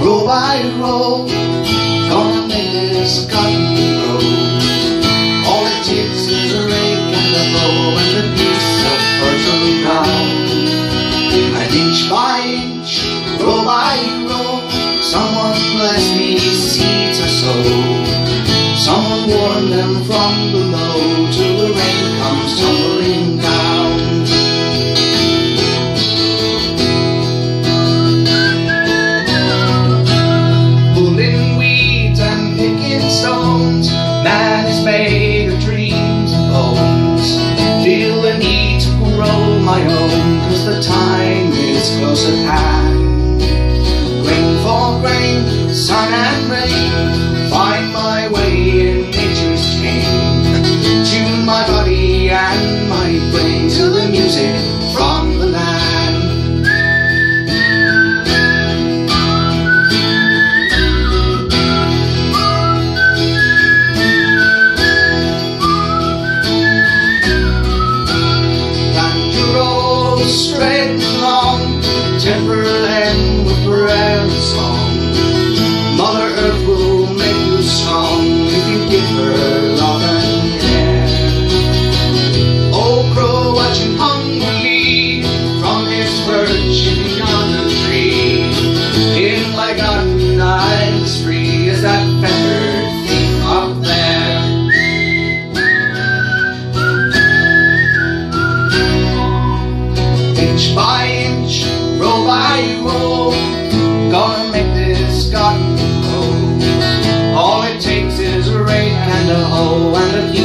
row by row, gonna make this cotton grow. All it takes is a rake and a bow and a piece of fertile ground. And inch by inch, row by row, someone bless these seeds are sown. Someone warned them from below. my own, cause the time is close at hand. Grain for grain, sun and rain, find my way in nature's chain. Tune my body and my brain to the music Never. All it takes is a rake and a hoe and a few